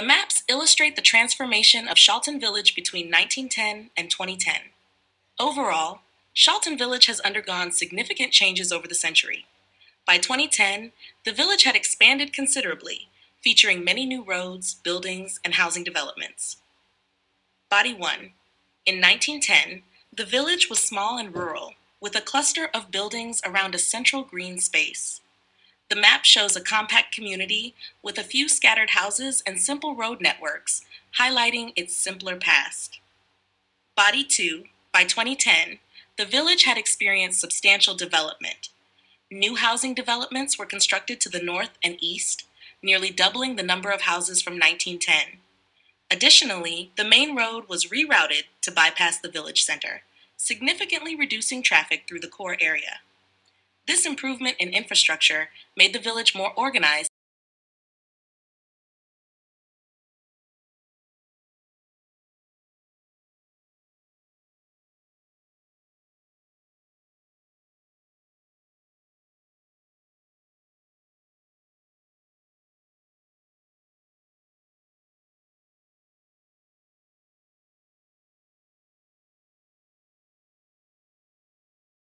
The maps illustrate the transformation of Shalton Village between 1910 and 2010. Overall, Shalton Village has undergone significant changes over the century. By 2010, the village had expanded considerably, featuring many new roads, buildings, and housing developments. Body 1. In 1910, the village was small and rural, with a cluster of buildings around a central green space. The map shows a compact community with a few scattered houses and simple road networks, highlighting its simpler past. Body 2. By 2010, the village had experienced substantial development. New housing developments were constructed to the north and east, nearly doubling the number of houses from 1910. Additionally, the main road was rerouted to bypass the village center, significantly reducing traffic through the core area. This improvement in infrastructure made the village more organized